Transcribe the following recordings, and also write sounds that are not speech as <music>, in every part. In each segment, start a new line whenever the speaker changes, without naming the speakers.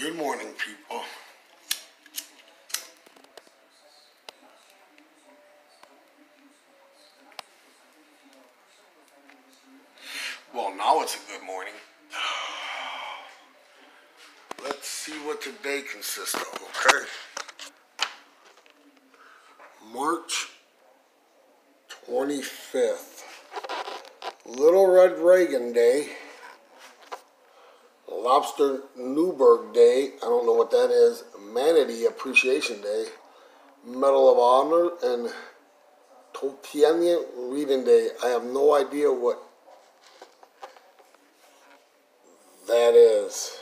Good morning, people. Well, now it's a good morning. <sighs> Let's see what today consists of, okay? March 25th. Little Red Wagon Day. Lobster Newberg Day. Manatee Appreciation Day. Medal of Honor and Tolkienian Reading Day. I have no idea what that is.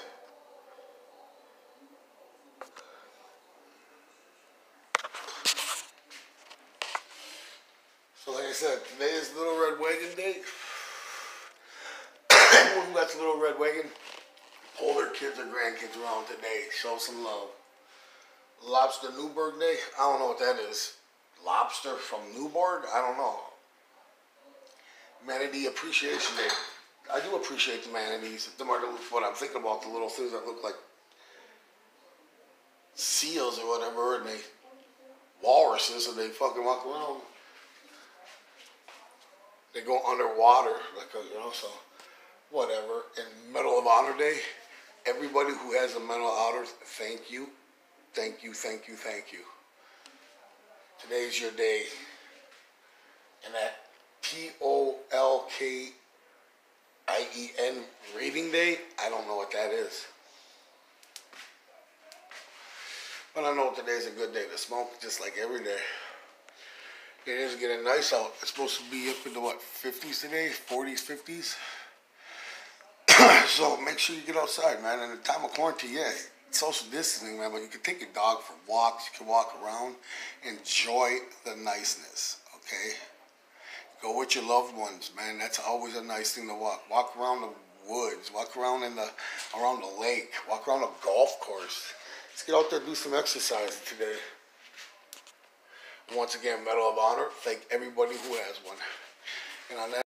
So like I said, today is Little Red Wagon Day. <coughs> Anyone who got the Little Red Wagon, pull their kids or grandkids around today. Show some love. Lobster Newburgh Day. I don't know what that is. Lobster from Newburgh? I don't know. Manatee Appreciation Day. I do appreciate the manatees. The, what I'm thinking about, the little things that look like seals or whatever, and they walruses, and they fucking walk around. They go underwater, like a, you know, so whatever. And Medal of Honor Day, everybody who has a Medal of Honor, thank you, thank you, thank you, thank you. Today's your day. And that T O L K I E N reading day, I don't know what that is. But I know today's a good day to smoke, just like every day. It is getting nice out. It's supposed to be up into what, 50s today? 40s, 50s? <coughs> so make sure you get outside, man. In the time of quarantine, yeah, social distancing, man, but you can take your dog for walks, you can walk around, enjoy the niceness, okay? Go with your loved ones, man. That's always a nice thing to walk. Walk around the woods, walk around in the around the lake, walk around a golf course. Let's get out there and do some exercise today. Once again, Medal of Honor. Thank everybody who has one. And on that